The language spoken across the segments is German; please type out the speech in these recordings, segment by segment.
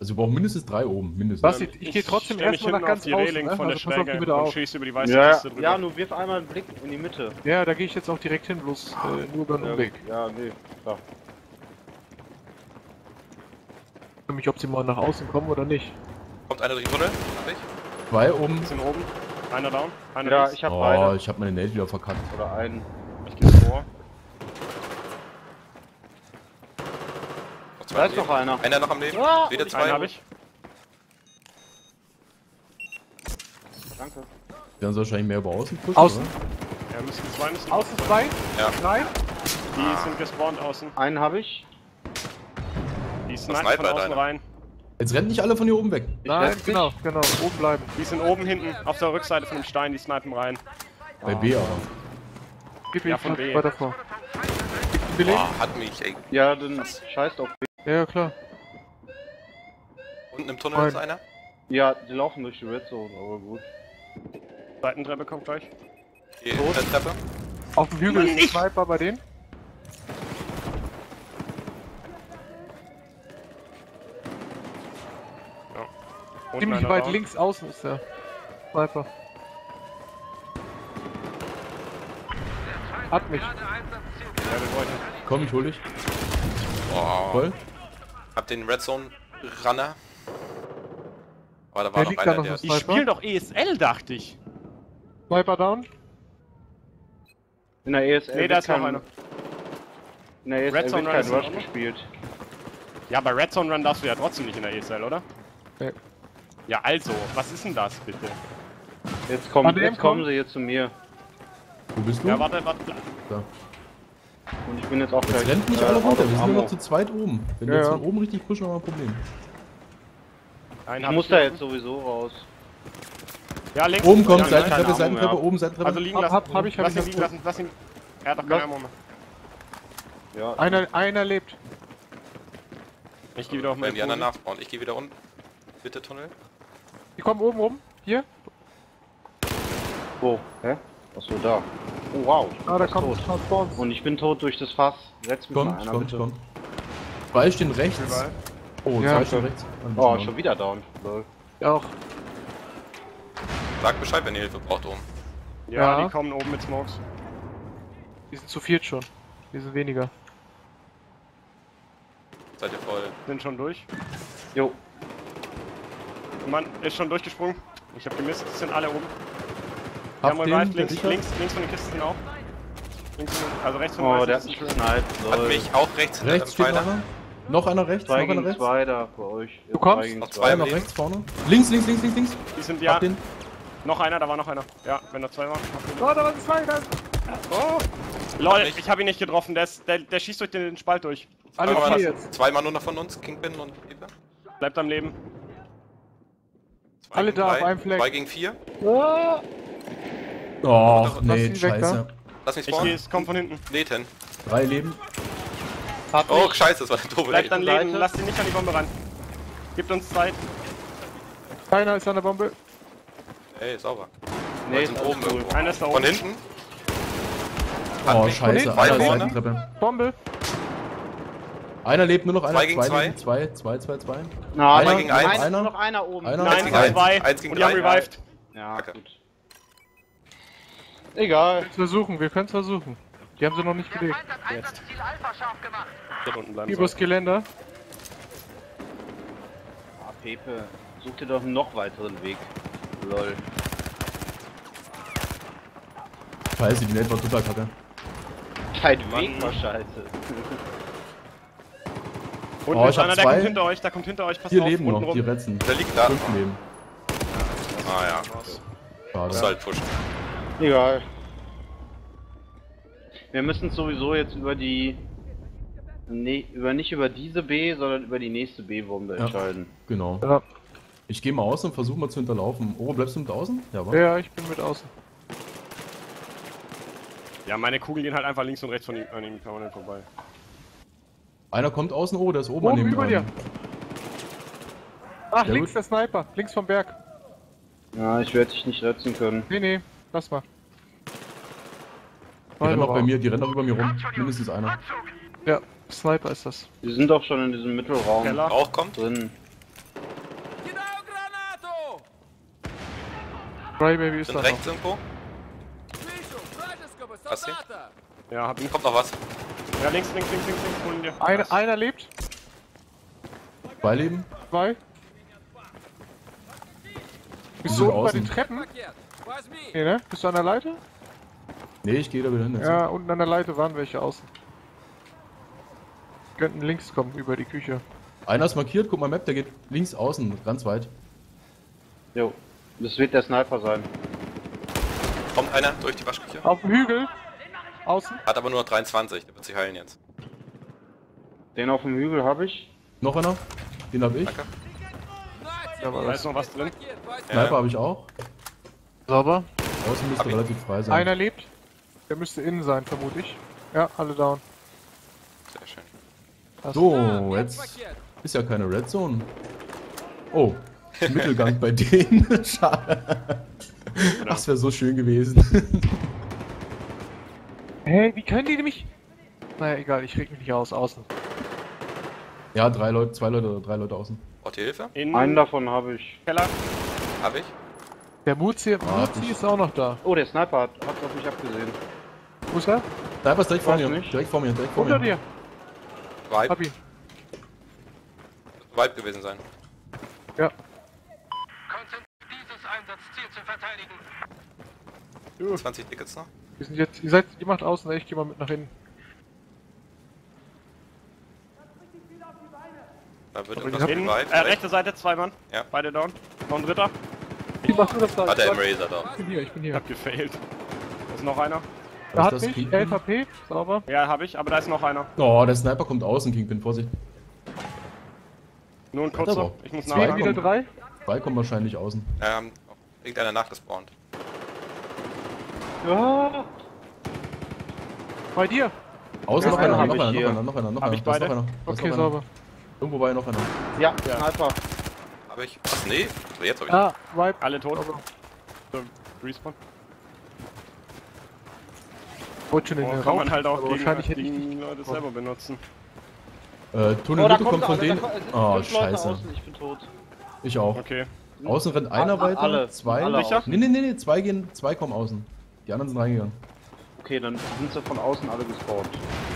Also wir brauchen mindestens drei oben, mindestens. Was, ich, ich gehe trotzdem erstmal nach ganz auf die außen, Reling ne? von der also die Schräge bitte und auf. schieß über die weiße Ja, Kiste drüber. ja, nur wirf einmal einen Blick in die Mitte. Ja, da gehe ich jetzt auch direkt hin, bloß äh, nur über den Ja, Umweg. ja nee, klar. Für mich, ob sie mal nach außen kommen oder nicht. Kommt einer durch den Tunnel? Hab ich? Zwei oben. sind oben. Einer down, einer Ja, links. ich hab Oh, beide. ich habe meine Nate wieder verkackt. Oder einen. Ich geh vor. Noch zwei Da ist noch einer. Einer noch am Leben. Ah, Wieder Einen zwei. hab ich. Danke. Die werden sie wahrscheinlich mehr über außen pushen, Außen. oder? Ja, müssen zwei müssen Außen zwei, Ja. drei. Die sind gespawnt außen. Einen habe ich. Die snipen von außen einer. rein. Jetzt rennt nicht alle von hier oben weg. Nein, dich. genau, genau, oben bleiben. Die sind oben hinten auf der Rückseite von dem Stein, die snipen rein. Bei B aber. Gib Ja, ihm von B. weiter vor. Beleg? Boah, hat mich, ey. Ja, dann scheißt auf. Ja, ja, klar. Unten im Tunnel Nein. ist einer. Ja, die laufen durch die Red Zone, aber gut. Seitentreppe kommt gleich. Die der Treppe. Auf dem Hügel ist ein Sniper bei denen. Unten Ziemlich weit down. links außen ist der Sniper. Hat mich. Ja. Komm, ich hol dich. Boah. Voll. Hab den Red Zone Runner. Aber da war Der noch liegt da einer, noch der. Ich spiel doch ESL, dachte ich. Sniper down. In der ESL Nee, da ist noch einer. In der ESL Red Zone wird Run kein Rush gespielt. Ja, bei Red Zone Run darfst du ja trotzdem nicht in der ESL, oder? Nee. Ja, also, was ist denn das bitte? Jetzt kommen, ADM jetzt kommen kommt. sie hier zu mir. Wo bist du? Ja, warte, warte. Da. Und ich bin jetzt auch Jetzt gleich. rennt nicht äh, alle runter, wir sind nur noch zu zweit oben. Wenn Ja, wir jetzt ja. von oben richtig pushen, haben wir ein Problem. Einen Ich muss da jetzt sowieso raus. Ja, links. Oben kommt, ja. Seitentreppe, Seitentreppe, Ahnung, oben, Seitentreppe. Also liegen lassen. hab- hab ich- hab lass ich ihn liegen das- lassen, lass ihn. Er hat doch Lass- keine Ammo mehr. Ja, Einer, einer lebt. Ich geh wieder auf Wenn meinen die anderen nachspawnen. Ich gehe wieder unten. Bitte Tunnel. Die kommen oben rum. Hier. Wo? Hä? Achso, da. Oh wow. ich bin Ah, da kommt tot. Spawns. Und ich bin tot durch das Fass. Setz mich mal Kommt, einer kommt, bitte. kommt. Zwei stehen rechts. Oh, Ja, zwei stehen schon. rechts. Oh, schon wieder down. Lol. Auch. Sagt Bescheid, wenn ihr Hilfe braucht oben. Ja, Ja. die kommen oben mit Smokes. Die sind zu viert schon. Die sind weniger. Seid ihr voll. Sind schon durch. Jo. Mann ist schon durchgesprungen. Ich hab gemisst, es sind alle oben. Wir Habt haben den, der links, links, links von den Kisten auch. Links von, also rechts von Oh, der hat mich ist ein gesniped. Hat mich auch rechts Rechts steht noch einer. Noch einer rechts, Zwei noch einer rechts. zwei da bei euch. Du kommst? Noch zwei. Leben. rechts vorne. Links, links, links, links, links. Die sind ja. Hab den. Noch einer, da war noch einer. Ja, wenn da zwei waren. hab den. Oh, da waren zwei. Da. Oh! Lol, nicht. ich hab ihn nicht getroffen. Der, ist, der, der schießt durch den Spalt durch. Alle vier das- jetzt. Zweimal nur noch von uns, Kingpin und Eva. Bleibt am Leben. Zwei Alle da drei. auf einem Fleck. Zwei gegen vier. Oh, Lass nee, scheiße. Lass mich Ich spawnen. geh, es kommt von hinten. Nathan. Drei Leben. Oh, scheiße, das war eine doofe Bleibt am Idee. Leben, lasst ihn nicht an die Bombe ran. Gibt uns Zeit. Keiner ist an der Bombe. Ey, sauber. Nee, sind ist oben cool. irgendwo. Einer ist da oben. Von hinten. Hat Oh, scheiße. Einer Zwei vorne. Seitentreppe. Bombe. Einer lebt nur noch, einer Zwei gegen zwei. Zwei, zwei, zwei, zwei. Na, Einer gegen eins. Einer, Einer. noch einer oben. Einer. Nein, Eins gegen zwei. Eins gegen Und die haben revived. Ja, gut. Egal. Versuchen, wir können es versuchen. Die haben sie noch nicht gelegt. Jetzt. Dort unten bleiben. Übers. Geländer. Ah, Pepe, such dir doch einen noch weiteren Weg. Lol. Scheiße, die Net war total kacke. Dein Mann. Weg war scheiße. Unten Oh, ist einer, der kommt hinter euch, der kommt hinter euch. Passt Vier auf, leben unten noch, die rum. Retzen. Der liegt da. Fünf Leben. Ah ja. Schade. Musst du halt pushen. Egal. Wir müssen sowieso jetzt über die. Nee, über nicht über diese B, sondern über die nächste B-Bombe Ja. entscheiden. Genau. Ja. Ich gehe mal aus und versuche mal zu hinterlaufen. Oh, bleibst du mit außen? Ja, wa? Ja, ich bin mit außen. Ja, meine Kugeln gehen halt einfach links und rechts von ihm, an ihm permanent vorbei. Einer kommt außen, oh, der ist oben, an Oben dem. über dir. Ach, Ja, links gut. der Sniper. Links vom Berg. Ja, ich werde dich nicht retten können. Nee, nee. Lass mal. Die rennen auch bei mir, die rennen auch über mir rum. Mindestens einer. Ja, Sniper ist das. Die sind doch schon in diesem Mittelraum. Keller. Rauch kommt. Drin. Crybaby ist da rechts noch. irgendwo. Hast du? Ja, hab ihn. Kommt noch was. Ja, links, links, links, links, links, holen dir. Eine, einer lebt. Zwei leben. Zwei. Bist du unten bei den Treppen? Nee, ne? Bist du an der Leiter? Nee, ich gehe da wieder hin. jetzt. Ja, unten an der Leiter waren welche außen. Könnten links kommen, über die Küche. Einer ist markiert, guck mal Map, der geht links außen, ganz weit. Jo. Das wird der Sniper sein. Kommt einer durch die Waschküche. Auf dem Hügel. Außen. Hat aber nur noch 23. Der wird sich heilen jetzt. Den auf dem Hügel habe ich. Noch einer? Den hab ich. Danke. Da war Da ist noch was drin. Sniper habe ich auch. Sauber. Außen müsste relativ frei sein. Einer lebt. Der müsste innen sein, vermute ich. Ja, alle down. Sehr schön. Passt. So, jetzt ist ja keine Red Zone. Oh, Mittelgang bei denen. Schade. Ach, das wäre so schön gewesen. Hey, wie können die nämlich... Naja, egal, ich reg mich nicht aus. Außen. ja, drei Leute, zwei Leute oder drei Leute außen. Braucht ihr Hilfe? In Einen davon habe ich. Keller. Hab ich. Der Muzi, Ah, Muzi ist auch noch da. Oh, der Sniper hat, hat auf mich abgesehen. Wo ist er? Sniper ist direkt vor mir. nicht. Direkt vor mir, direkt vor Unter mir. dir. Vibe. Hab ihn. Vibe gewesen sein. Ja. dieses Einsatzziel zu verteidigen. 20 Tickets noch. Wir sind jetzt... Ihr seid... Ihr macht außen, ich geh mal mit nach innen. Da wird irgendwas die mit In, Vibe. äh, rechte Seite, zwei Mann. Ja. Beide down. Noch ein dritter. Machst du das da? Ah, der Ich Emrazer da. bin hier, ich bin hier. Hab gefailt. Da ist noch einer. Da hat mich, Kingpin? 11 HP, sauber. Ja, hab ich, aber da ist noch einer. Oh, der Sniper kommt außen, Kingpin, Vorsicht. Nur ein kurzer. Ich muss nachladen. wieder kommen. drei. Zwei kommen wahrscheinlich außen. Ähm, irgendeiner nachgespawnt. Ja. Bei dir. Außen Ja, noch einer, noch ich einer, noch einer, noch einer, noch Hab einer. Da ist noch einer. Okay, noch einer. sauber. Irgendwo war ja noch einer. Ja, Ja. Sniper. Hab ich. Was? Nee. Jetzt hab ich. Ah, Vibe. Alle tot. Respawn. Wollte schon in Oh, den kann Raum. man halt auch gegen, wahrscheinlich hätte ich gegen. Leute selber benutzen. Äh, Tunnel Oh, Mitte kommt von einer, denen. Oh, scheiße. außen, ich bin tot. Ich auch. Okay. Außen rennt einer Ah, weiter, alle. zwei. Alle. Nee, nee, nee, nee, zwei gehen, zwei kommen außen. Die anderen sind reingegangen. Okay, dann sind sie von außen alle gespawnt.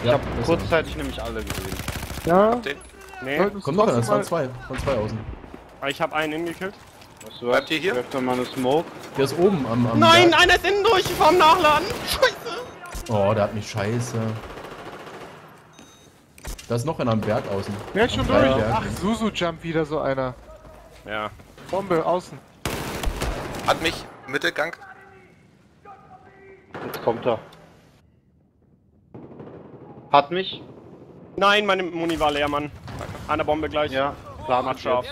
Ich Ja, habe besser. kurzzeitig nämlich alle gesehen. Ja. Nee, Kommt noch einer, es waren zwei. Von zwei außen. ich hab einen hingekillt. Was? Bleibt ihr hier? Werft mal eine Smoke. Der ist oben am. am Nein, Berg. einer ist innen durch vom Nachladen. Scheiße. Oh, der hat mich scheiße. Da ist noch einer am Berg außen. Wer ist schon durch? Ach, Susu Jump wieder so einer. Ja. Bombe außen. Hat mich. Mittelgang. Jetzt kommt er. Hat mich. Nein, meine Muni war leer, Mann. Eine Bombe gleich. Ja, klar, Macht scharf.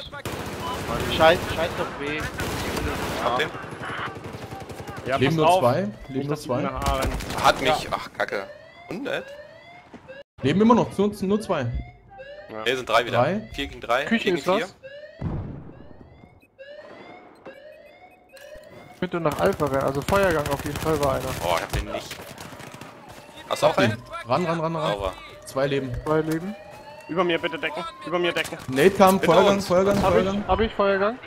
Scheiß, scheiß auf B. Hab den. Ja, Leben nur auf. zwei. Leben nur zwei. Hat mich. Ach, kacke. 100? Leben immer noch, nur, nur zwei. Ne, sind drei wieder. Drei. 4 gegen 3. Küche gegen ist was? Mit und nach Alpha rennen. Also Feuergang auf jeden Fall war einer. Oh, ich hab den nicht. Hast du auch einen? Ran, ran, ran, ran. Sauber. Zwei Leben. Zwei Leben. Über mir bitte decken. Über mir decken. Nate kam, Feuergang, uns. Feuergang, Hab ich, Feuergang. hab ich Feuergang.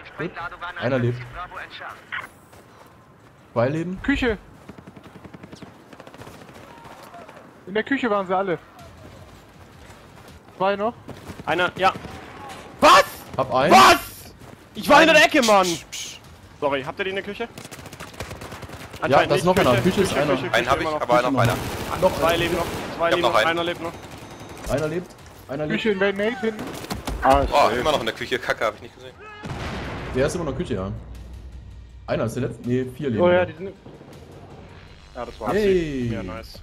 Einer lebt. Zwei Leben. Küche. In der Küche waren sie alle. Zwei noch. Einer, ja. Was? Hab einen. Was? Ich war in der Ecke, Mann. Sorry, habt ihr die in der Küche? Ja, da ist noch einer. Küche ist einer. Einen habe ich, noch. aber noch einer. Noch Zwei leben noch. Zwei hab leben noch noch. einen. Einer lebt noch. Einer lebt. Einer lebt. Küche in Nate hinten. Ah, Oh, immer noch in der Küche. Kacke, habe ich nicht gesehen. Der ist immer noch Küche, ja. Einer ist der letzte. Nee, vier leben. Oh ja, die sind. Ja, das war's. Hey. Ja, nice.